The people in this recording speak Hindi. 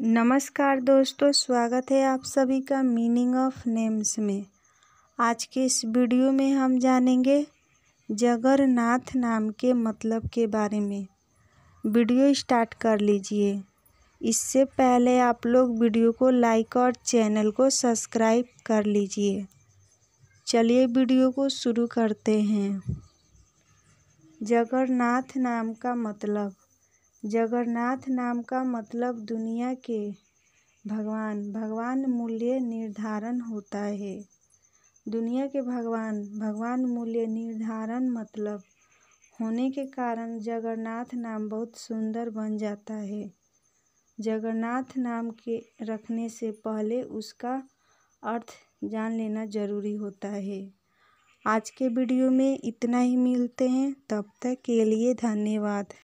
नमस्कार दोस्तों, स्वागत है आप सभी का मीनिंग ऑफ़ नेम्स में। आज के इस वीडियो में हम जानेंगे जगरनाथ नाम के मतलब के बारे में। वीडियो स्टार्ट कर लीजिए। इससे पहले आप लोग वीडियो को लाइक और चैनल को सब्सक्राइब कर लीजिए। चलिए वीडियो को शुरू करते हैं। जगरनाथ नाम का मतलब जगन्नाथ नाम का मतलब दुनिया के भगवान। भगवान मूल्य निर्धारण होता है। दुनिया के भगवान। भगवान मूल्य निर्धारण मतलब होने के कारण जगन्नाथ नाम बहुत सुंदर बन जाता है। जगन्नाथ नाम के रखने से पहले उसका अर्थ जान लेना ज़रूरी होता है। आज के वीडियो में इतना ही मिलते हैं। तब तक के लिए धन्यवाद।